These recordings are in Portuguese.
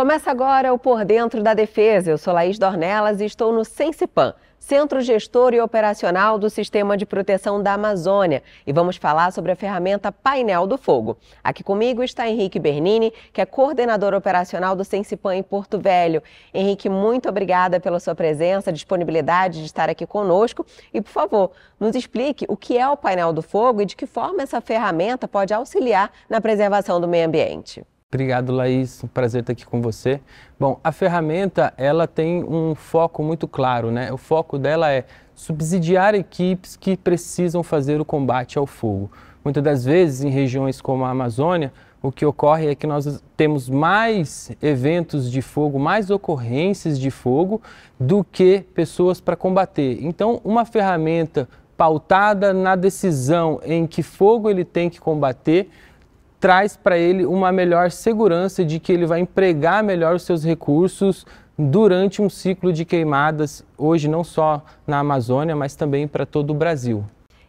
Começa agora o Por Dentro da Defesa. Eu sou Laís Dornelas e estou no Sensipan, Centro Gestor e Operacional do Sistema de Proteção da Amazônia. E vamos falar sobre a ferramenta Painel do Fogo. Aqui comigo está Henrique Bernini, que é coordenador operacional do Sensipan em Porto Velho. Henrique, muito obrigada pela sua presença, disponibilidade de estar aqui conosco. E, por favor, nos explique o que é o Painel do Fogo e de que forma essa ferramenta pode auxiliar na preservação do meio ambiente. Obrigado, Laís. Prazer estar aqui com você. Bom, a ferramenta ela tem um foco muito claro, né? O foco dela é subsidiar equipes que precisam fazer o combate ao fogo. Muitas das vezes, em regiões como a Amazônia, o que ocorre é que nós temos mais eventos de fogo, mais ocorrências de fogo do que pessoas para combater. Então, uma ferramenta pautada na decisão em que fogo ele tem que combater traz para ele uma melhor segurança de que ele vai empregar melhor os seus recursos durante um ciclo de queimadas, hoje não só na Amazônia, mas também para todo o Brasil.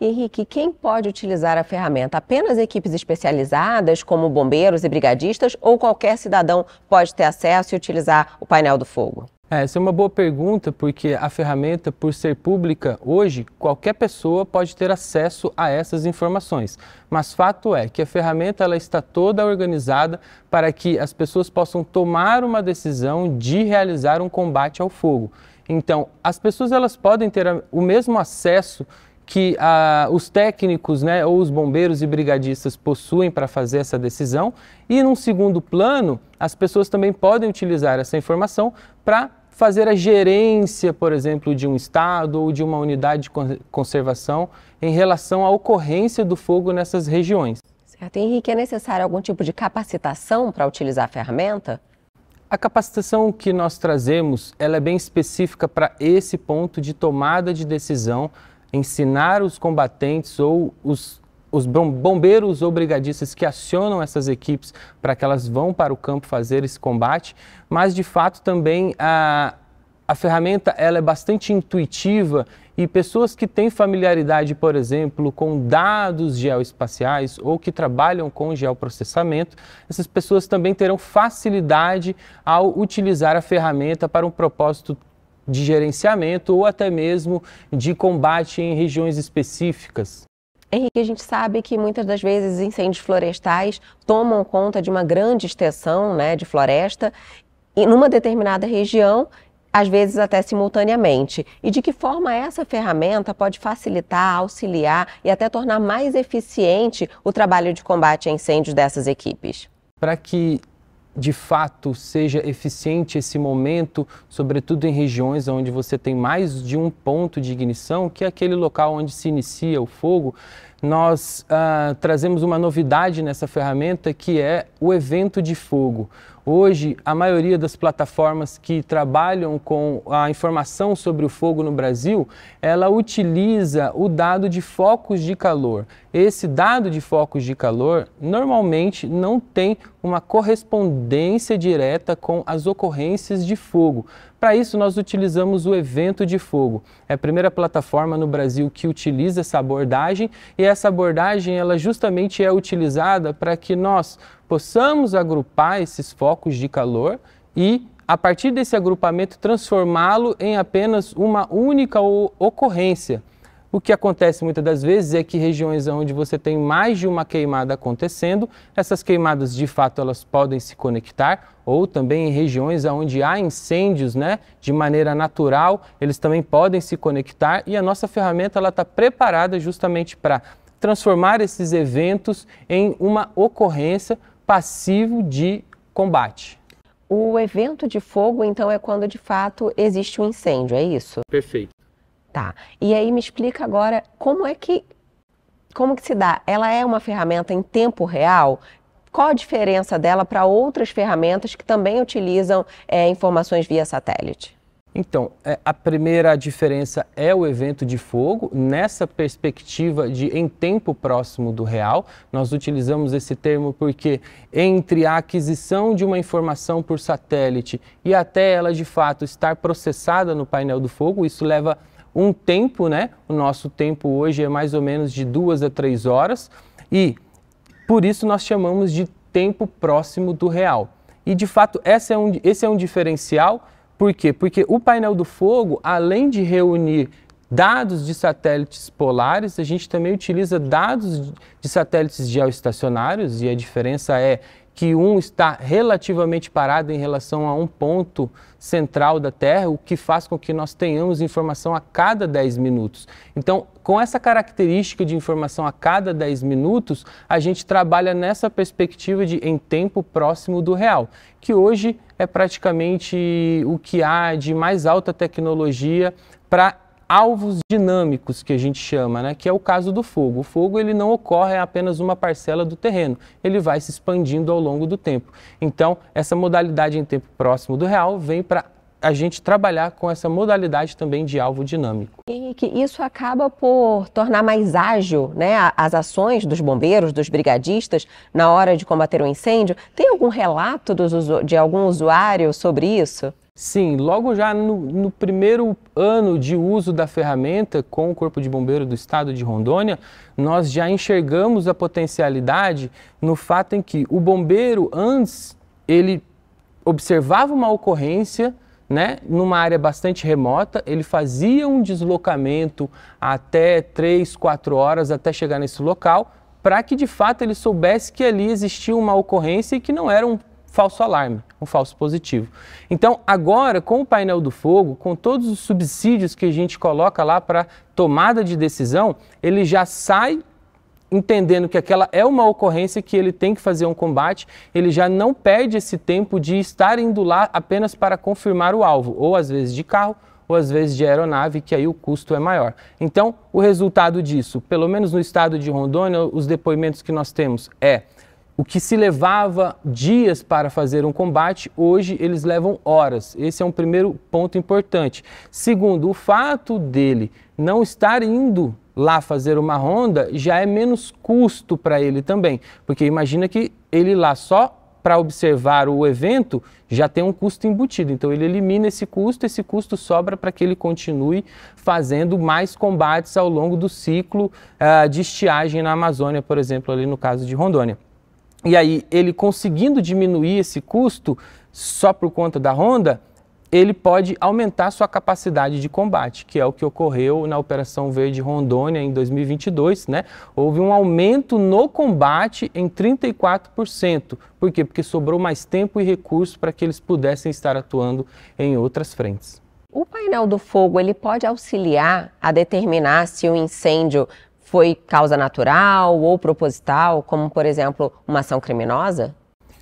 Henrique, quem pode utilizar a ferramenta? Apenas equipes especializadas, como bombeiros e brigadistas, ou qualquer cidadão pode ter acesso e utilizar o painel do fogo? É, essa é uma boa pergunta, porque a ferramenta, por ser pública, hoje qualquer pessoa pode ter acesso a essas informações. Mas fato é que a ferramenta ela está toda organizada para que as pessoas possam tomar uma decisão de realizar um combate ao fogo. Então, as pessoas elas podem ter o mesmo acesso que ah, os técnicos né, ou os bombeiros e brigadistas possuem para fazer essa decisão. E, num segundo plano, as pessoas também podem utilizar essa informação para fazer a gerência, por exemplo, de um estado ou de uma unidade de conservação em relação à ocorrência do fogo nessas regiões. Certo. Henrique, é necessário algum tipo de capacitação para utilizar a ferramenta? A capacitação que nós trazemos, ela é bem específica para esse ponto de tomada de decisão ensinar os combatentes ou os, os bombeiros ou brigadistas que acionam essas equipes para que elas vão para o campo fazer esse combate, mas de fato também a, a ferramenta ela é bastante intuitiva e pessoas que têm familiaridade, por exemplo, com dados geoespaciais ou que trabalham com geoprocessamento, essas pessoas também terão facilidade ao utilizar a ferramenta para um propósito de gerenciamento ou até mesmo de combate em regiões específicas. Henrique, a gente sabe que muitas das vezes incêndios florestais tomam conta de uma grande extensão né, de floresta e numa determinada região, às vezes até simultaneamente. E de que forma essa ferramenta pode facilitar, auxiliar e até tornar mais eficiente o trabalho de combate a incêndios dessas equipes? Para que de fato seja eficiente esse momento, sobretudo em regiões onde você tem mais de um ponto de ignição, que é aquele local onde se inicia o fogo, nós uh, trazemos uma novidade nessa ferramenta que é o evento de fogo. Hoje, a maioria das plataformas que trabalham com a informação sobre o fogo no Brasil, ela utiliza o dado de focos de calor. Esse dado de focos de calor normalmente não tem uma correspondência direta com as ocorrências de fogo. Para isso, nós utilizamos o evento de fogo. É a primeira plataforma no Brasil que utiliza essa abordagem e essa abordagem ela justamente é utilizada para que nós possamos agrupar esses focos de calor e, a partir desse agrupamento, transformá-lo em apenas uma única ocorrência. O que acontece muitas das vezes é que regiões onde você tem mais de uma queimada acontecendo, essas queimadas de fato elas podem se conectar, ou também em regiões onde há incêndios, né, de maneira natural, eles também podem se conectar e a nossa ferramenta ela está preparada justamente para transformar esses eventos em uma ocorrência passivo de combate. O evento de fogo, então, é quando de fato existe um incêndio, é isso? Perfeito. Tá. E aí me explica agora como é que como que se dá? Ela é uma ferramenta em tempo real? Qual a diferença dela para outras ferramentas que também utilizam é, informações via satélite? Então, é, a primeira diferença é o evento de fogo, nessa perspectiva de em tempo próximo do real. Nós utilizamos esse termo porque entre a aquisição de uma informação por satélite e até ela de fato estar processada no painel do fogo, isso leva um tempo, né? O nosso tempo hoje é mais ou menos de duas a três horas e por isso nós chamamos de tempo próximo do real. E de fato, esse é um, esse é um diferencial. Por quê? Porque o painel do fogo, além de reunir dados de satélites polares, a gente também utiliza dados de satélites geoestacionários, e a diferença é que um está relativamente parado em relação a um ponto central da Terra, o que faz com que nós tenhamos informação a cada 10 minutos. Então, com essa característica de informação a cada 10 minutos, a gente trabalha nessa perspectiva de em tempo próximo do real, que hoje é praticamente o que há de mais alta tecnologia para alvos dinâmicos que a gente chama, né, que é o caso do fogo. O fogo ele não ocorre apenas uma parcela do terreno, ele vai se expandindo ao longo do tempo. Então, essa modalidade em tempo próximo do real vem para a gente trabalhar com essa modalidade também de alvo dinâmico. E que isso acaba por tornar mais ágil né, as ações dos bombeiros, dos brigadistas, na hora de combater o um incêndio. Tem algum relato dos, de algum usuário sobre isso? Sim, logo já no, no, primeiro ano de uso da ferramenta com o Corpo de Bombeiro do Estado de Rondônia, nós já enxergamos a potencialidade no fato em que o bombeiro antes ele observava uma ocorrência, né, numa área bastante remota, ele fazia um deslocamento até 3, 4 horas até chegar nesse local, para que de fato ele soubesse que ali existia uma ocorrência e que não era um falso alarme, um falso positivo. Então, agora, com o painel do fogo, com todos os subsídios que a gente coloca lá para tomada de decisão, ele já sai entendendo que aquela é uma ocorrência que ele tem que fazer um combate, ele já não perde esse tempo de estar indo lá apenas para confirmar o alvo, ou às vezes de carro, ou às vezes de aeronave, que aí o custo é maior. Então, o resultado disso, pelo menos no estado de Rondônia, os depoimentos que nós temos é o que se levava dias para fazer um combate, hoje eles levam horas. Esse é um primeiro ponto importante. Segundo, o fato dele não estar indo lá fazer uma ronda já é menos custo para ele também, porque imagina que ele lá só para observar o evento já tem um custo embutido. Então ele elimina esse custo, esse custo sobra para que ele continue fazendo mais combates ao longo do ciclo uh, de estiagem na Amazônia, por exemplo, ali no caso de Rondônia. E aí, ele conseguindo diminuir esse custo só por conta da Honda, ele pode aumentar sua capacidade de combate, que é o que ocorreu na Operação Verde Rondônia em 2022, né? Houve um aumento no combate em 34%. Por quê? Porque sobrou mais tempo e recursos para que eles pudessem estar atuando em outras frentes. O painel do fogo, ele pode auxiliar a determinar se o incêndio foi causa natural ou proposital, como por exemplo uma ação criminosa?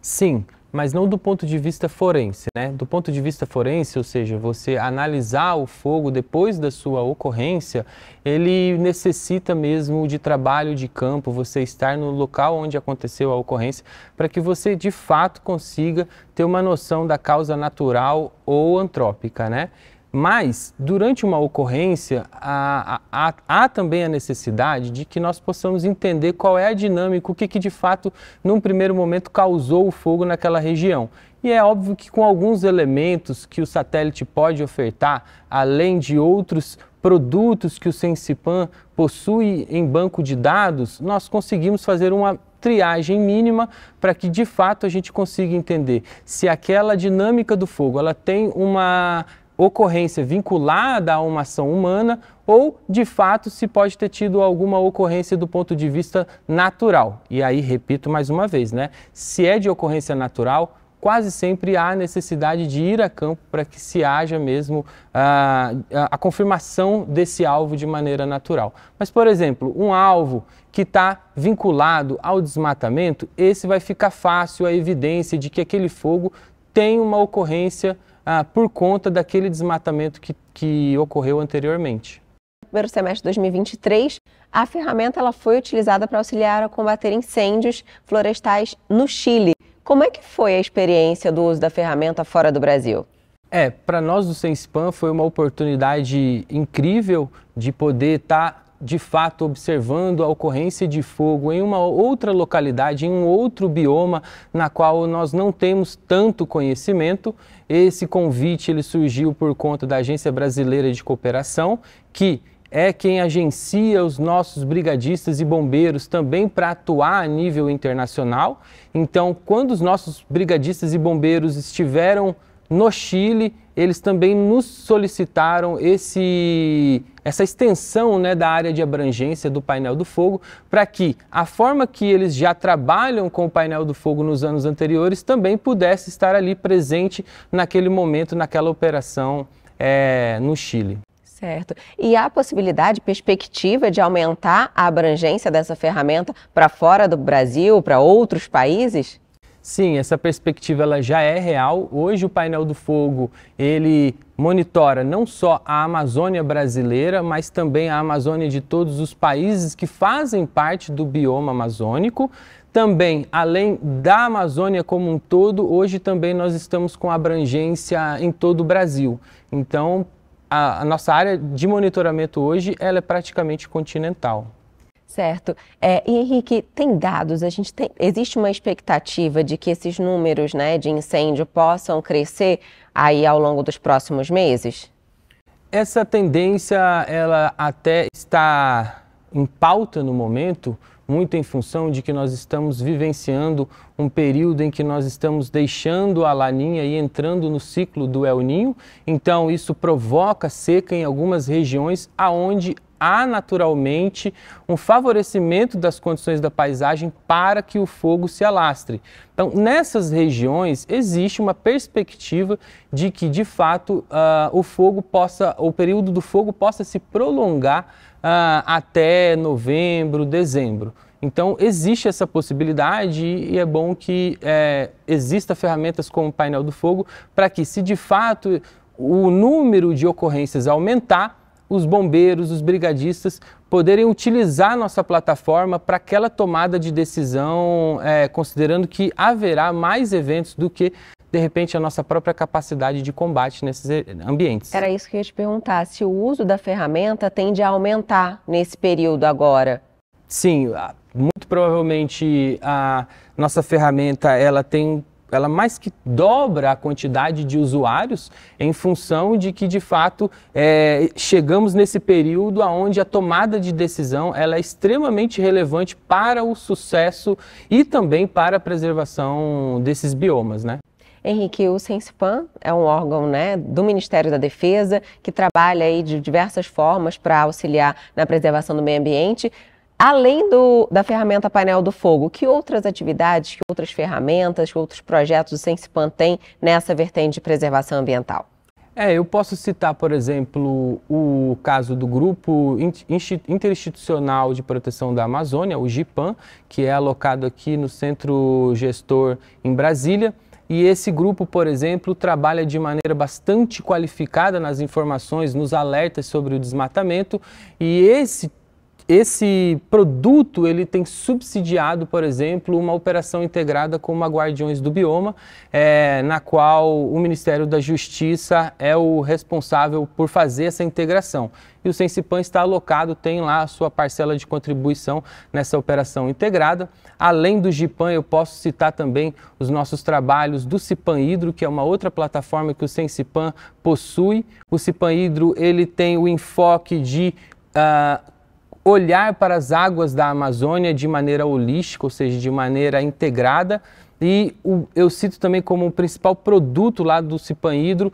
Sim, mas não do ponto de vista forense, né? Do ponto de vista forense, ou seja, você analisar o fogo depois da sua ocorrência, ele necessita mesmo de trabalho de campo, você estar no local onde aconteceu a ocorrência, para que você de fato consiga ter uma noção da causa natural ou antrópica, né? Mas, durante uma ocorrência, há, há, há, também a necessidade de que nós possamos entender qual é a dinâmica, o que, que de fato, num primeiro momento, causou o fogo naquela região. E é óbvio que com alguns elementos que o satélite pode ofertar, além de outros produtos que o Sensipan possui em banco de dados, nós conseguimos fazer uma triagem mínima para que de fato a gente consiga entender se aquela dinâmica do fogo ela tem uma ocorrência vinculada a uma ação humana ou, de fato, se pode ter tido alguma ocorrência do ponto de vista natural. E aí, repito mais uma vez, né? Se é de ocorrência natural, quase sempre há necessidade de ir a campo para que se haja mesmo a, a, a, confirmação desse alvo de maneira natural. Mas, por exemplo, um alvo que está vinculado ao desmatamento, esse vai ficar fácil a evidência de que aquele fogo tem uma ocorrência ah, por conta daquele desmatamento que, que ocorreu anteriormente. No primeiro semestre de 2023, a ferramenta ela foi utilizada para auxiliar a combater incêndios florestais no Chile. Como é que foi a experiência do uso da ferramenta fora do Brasil? É, para nós do Sem Spam foi uma oportunidade incrível de poder estar tá de fato observando a ocorrência de fogo em uma outra localidade, em um outro bioma na qual nós não temos tanto conhecimento. Esse convite ele surgiu por conta da Agência Brasileira de Cooperação, que é quem agencia os nossos brigadistas e bombeiros também para atuar a nível internacional. Então, quando os nossos brigadistas e bombeiros estiveram no Chile, eles também nos solicitaram esse, essa extensão né, da área de abrangência do painel do fogo, para que a forma que eles já trabalham com o painel do fogo nos anos anteriores também pudesse estar ali presente naquele momento, naquela operação é, no Chile. Certo. E há possibilidade, perspectiva de aumentar a abrangência dessa ferramenta para fora do Brasil, para outros países? Sim, essa perspectiva ela já é real. Hoje o painel do fogo ele monitora não só a Amazônia brasileira, mas também a Amazônia de todos os países que fazem parte do bioma amazônico. Também, além da Amazônia como um todo, hoje também nós estamos com abrangência em todo o Brasil. Então, a, a nossa área de monitoramento hoje ela é praticamente continental. Certo. É, e Henrique, tem dados? A gente tem, existe uma expectativa de que esses números né, de incêndio possam crescer aí ao longo dos próximos meses? Essa tendência ela até está em pauta no momento, muito em função de que nós estamos vivenciando um período em que nós estamos deixando a laninha e entrando no ciclo do El Ninho. Então isso provoca seca em algumas regiões aonde há naturalmente um favorecimento das condições da paisagem para que o fogo se alastre. Então, nessas regiões existe uma perspectiva de que, de fato, uh, o fogo possa, o período do fogo possa se prolongar uh, até novembro, dezembro. Então, existe essa possibilidade e é bom que é, exista ferramentas como o painel do fogo para que, se de fato o número de ocorrências aumentar, os bombeiros, os brigadistas poderem utilizar nossa plataforma para aquela tomada de decisão, é, considerando que haverá mais eventos do que de repente a nossa própria capacidade de combate nesses ambientes. Era isso que eu ia te perguntar, se o uso da ferramenta tende a aumentar nesse período agora. Sim, muito provavelmente a nossa ferramenta ela tem ela mais que dobra a quantidade de usuários em função de que, de fato, é, chegamos nesse período onde a tomada de decisão ela é extremamente relevante para o sucesso e também para a preservação desses biomas, né? Henrique, o Sensipan é um órgão né, do Ministério da Defesa que trabalha aí de diversas formas para auxiliar na preservação do meio ambiente. Além do, da ferramenta painel do fogo, que outras atividades, que outras ferramentas, que outros projetos o Sensipan tem nessa vertente de preservação ambiental? É, eu posso citar, por exemplo, o caso do Grupo Interinstitucional de Proteção da Amazônia, o GIPAM, que é alocado aqui no Centro Gestor em Brasília. E esse grupo, por exemplo, trabalha de maneira bastante qualificada nas informações, nos alertas sobre o desmatamento. E esse esse produto ele tem subsidiado, por exemplo, uma operação integrada com a Guardiões do Bioma, é, na qual o Ministério da Justiça é o responsável por fazer essa integração. E o Sensipan está alocado, tem lá a sua parcela de contribuição nessa operação integrada. Além do GIPAN, eu posso citar também os nossos trabalhos do Cipan Hidro, que é uma outra plataforma que o Sensipan possui. O Cipan Hidro ele tem o enfoque de uh, olhar para as águas da Amazônia de maneira holística, ou seja, de maneira integrada. E o, eu cito também como principal produto lá do Cipan Hidro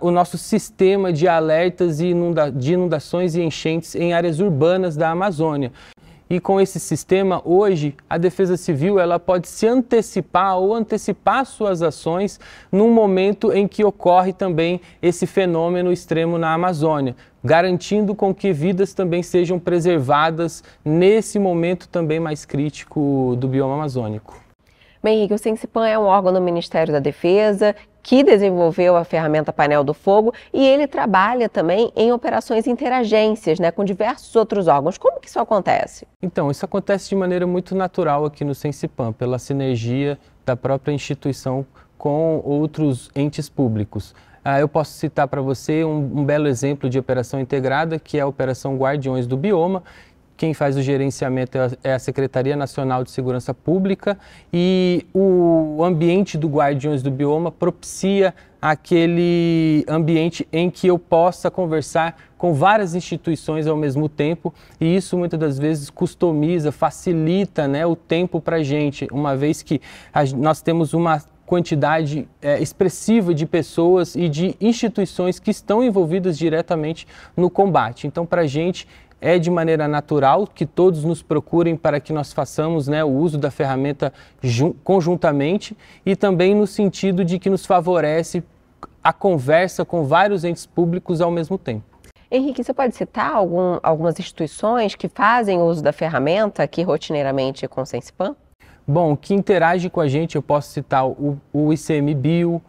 o nosso sistema de alertas inunda, de inundações e enchentes em áreas urbanas da Amazônia. E com esse sistema, hoje, a Defesa Civil ela pode se antecipar ou antecipar suas ações num momento em que ocorre também esse fenômeno extremo na Amazônia, garantindo com que vidas também sejam preservadas nesse momento também mais crítico do bioma amazônico. Bem, Henrique, o Sensipan é um órgão do Ministério da Defesa que desenvolveu a ferramenta Painel do Fogo e ele trabalha também em operações interagências, né, com diversos outros órgãos. Como que isso acontece? Então, isso acontece de maneira muito natural aqui no Sensipan, pela sinergia da própria instituição com outros entes públicos. Ah, eu posso citar para você um, um belo exemplo de operação integrada, que é a Operação Guardiões do Bioma, quem faz o gerenciamento é a Secretaria Nacional de Segurança Pública e o ambiente do Guardiões do Bioma propicia aquele ambiente em que eu possa conversar com várias instituições ao mesmo tempo. E isso muitas das vezes customiza, facilita né, o tempo para a gente, uma vez que nós temos uma quantidade é, expressiva de pessoas e de instituições que estão envolvidas diretamente no combate. Então, para a gente é de maneira natural que todos nos procurem para que nós façamos né, o uso da ferramenta conjuntamente e também no sentido de que nos favorece a conversa com vários entes públicos ao mesmo tempo. Henrique, você pode citar algum, algumas instituições que fazem uso da ferramenta aqui rotineiramente com o Sensipam? Bom, que interage com a gente, eu posso citar o, o ICMBio,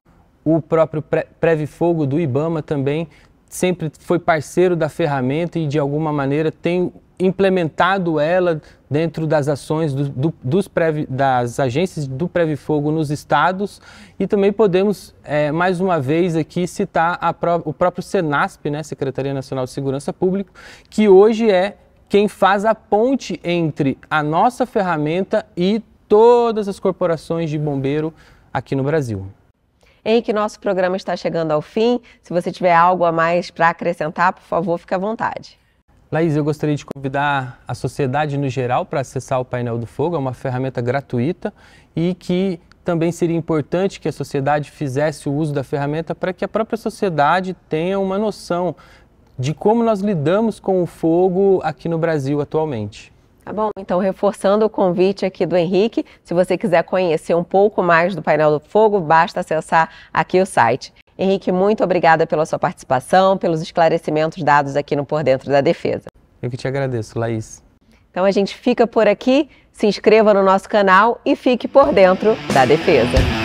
o próprio Preve Fogo do IBAMA também sempre foi parceiro da ferramenta e de alguma maneira tem implementado ela dentro das ações do, do, dos previ, das agências do Previfogo nos estados. E também podemos é, mais uma vez aqui citar o próprio Senasp, né, Secretaria Nacional de Segurança Pública, que hoje é quem faz a ponte entre a nossa ferramenta e todas as corporações de bombeiro aqui no Brasil. Henrique, nosso programa está chegando ao fim. Se você tiver algo a mais para acrescentar, por favor, fique à vontade. Laís, eu gostaria de convidar a sociedade no geral para acessar o painel do fogo, é uma ferramenta gratuita e que também seria importante que a sociedade fizesse o uso da ferramenta para que a própria sociedade tenha uma noção de como nós lidamos com o fogo aqui no Brasil atualmente. Tá bom, então reforçando o convite aqui do Henrique, se você quiser conhecer um pouco mais do painel do fogo, basta acessar aqui o site. Henrique, muito obrigada pela sua participação, pelos esclarecimentos dados aqui no Por Dentro da Defesa. Eu que te agradeço, Laís. Então a gente fica por aqui, se inscreva no nosso canal e fique por dentro da defesa.